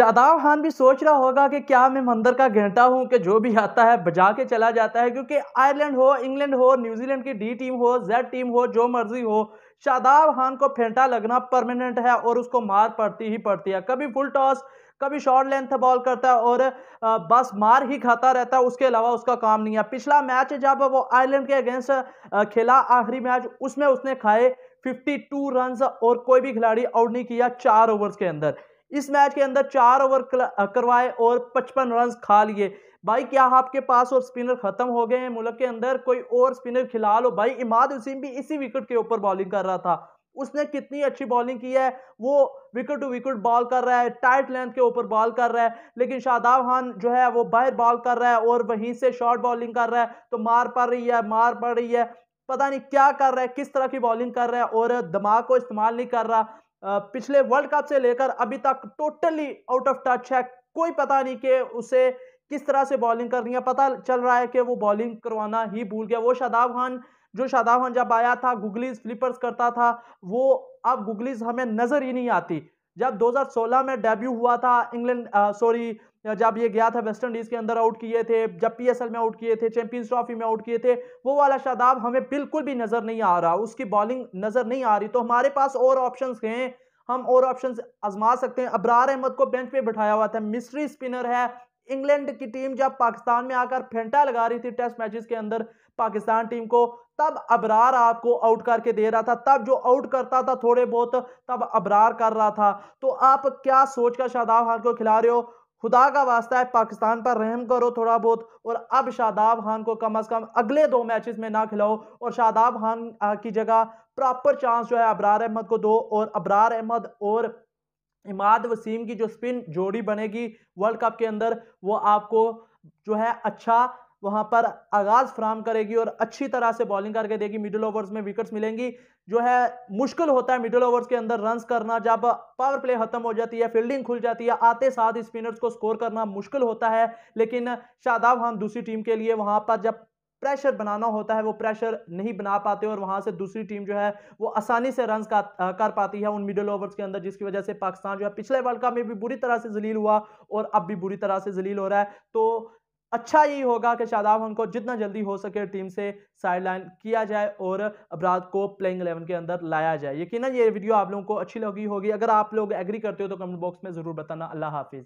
शादाब खान भी सोच रहा होगा कि क्या मैं मंदिर का घंटा हूँ, कि जो भी आता है बजा के चला जाता है, क्योंकि आयरलैंड हो इंग्लैंड हो न्यूजीलैंड की डी टीम हो जेड टीम हो, जो मर्ज़ी हो, शादाब खान को फेंटा लगना परमानेंट है और उसको मार पड़ती ही पड़ती है। कभी फुल टॉस कभी शॉर्ट लेंथ बॉल करता है और बस मार ही खाता रहता है, उसके अलावा उसका काम नहीं है। पिछला मैच जब वो आयरलैंड के अगेंस्ट खेला आखिरी मैच उसमें उसने खाए 52 रन और कोई भी खिलाड़ी आउट नहीं किया चार ओवर्स के अंदर। इस मैच के अंदर चार ओवर करवाए और पचपन रन खा लिए। भाई, क्या आपके पास और स्पिनर खत्म हो गए हैं? मुल्क के अंदर कोई और स्पिनर खिला लो भाई, इमाद वसीम भी इसी विकेट के ऊपर बॉलिंग कर रहा था। उसने कितनी अच्छी बॉलिंग की है? वो विकेट टू विकेट बॉल कर रहा है, टाइट लेंथ के ऊपर बॉल कर रहा है, लेकिन शादाब खान जो है वो बाहर बॉल कर रहा है और वहीं से शॉर्ट बॉलिंग कर रहा है तो मार पड़ रही है, मार पड़ रही है। पता नहीं क्या कर रहा है, किस तरह की बॉलिंग कर रहा है और दिमाग को इस्तेमाल नहीं कर रहा। पिछले वर्ल्ड कप से लेकर अभी तक टोटली आउट ऑफ़ टच है। कोई पता नहीं कि उसे किस तरह से बॉलिंग करनी है। पता चल रहा है कि वो बॉलिंग करवाना ही भूल गया। वो शादाब खान, जो शादाब खान जब आया था गुगलीज फ्लिपर्स करता था, वो अब गुगलीज हमें नज़र ही नहीं आती। जब 2016 में डेब्यू हुआ था इंग्लैंड सॉरी जब ये गया था वेस्ट इंडीज के अंदर आउट किए थे, जब पीएसएल में आउट किए थे चैंपियंस ट्रॉफी में आउट किए थे, वो वाला शादाब हमें बिल्कुल भी नज़र नहीं आ रहा। उसकी बॉलिंग नज़र नहीं आ रही। तो हमारे पास और ऑप्शन हैं। हम और ऑप्शन आजमा सकते हैं। अबरार अहमद को बेंच पे बैठाया हुआ था। मिस्ट्री स्पिनर है। इंग्लैंड की टीम जब पाकिस्तान में आकर फेंटा लगा रही थी टेस्ट मैचेस के अंदर पाकिस्तान टीम को, तब अबरार आपको आउट करके दे रहा था। तब जो आउट करता था थोड़े बहुत, तब अबरार कर रहा था। तो आप क्या सोच कर शादाब खान को खिला रहे हो? खुदा का वास्ता है, पाकिस्तान पर रहम करो थोड़ा बहुत, और अब शादाब खान को कम अज कम अगले दो मैचेस में ना खिलाओ। और शादाब खान की जगह प्रॉपर चांस जो है अबरार अहमद को दो, और अबरार अहमद और इमाद वसीम की जो स्पिन जोड़ी बनेगी वर्ल्ड कप के अंदर, वो आपको जो है अच्छा वहाँ पर आगाज़ फ्राम करेगी और अच्छी तरह से बॉलिंग करके देगी। मिडिल ओवर्स में विकेट्स मिलेंगी। जो है मुश्किल होता है मिडिल ओवर्स के अंदर रन्स करना, जब पावर प्ले खत्म हो जाती है, फील्डिंग खुल जाती है, आते साथ स्पिनर्स को स्कोर करना मुश्किल होता है। लेकिन शादाब खान दूसरी टीम के लिए वहाँ पर जब प्रेशर बनाना होता है, वो प्रेशर नहीं बना पाते और वहाँ से दूसरी टीम जो है, वो आसानी से रन कर पाती है उन मिडिल ओवर्स के अंदर, जिसकी वजह से पाकिस्तान जो है, पिछले वर्ल्ड कप में भी बुरी तरह से जलील हुआ और अब भी बुरी तरह से जलील हो रहा है। तो अच्छा यही होगा कि शादाब उनको जितना जल्दी हो सके टीम से साइडलाइन किया जाए और अबराद को प्लेइंग इलेवन के अंदर लाया जाए। यकीन ये वीडियो आप लोगों को अच्छी लगी होगी। अगर आप लोग एग्री करते हो तो कमेंट बॉक्स में ज़रूर बताना। अल्लाह हाफिज़।